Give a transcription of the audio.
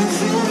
you. feel